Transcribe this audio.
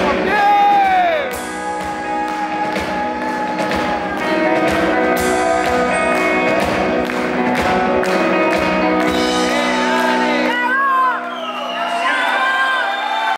Yeah!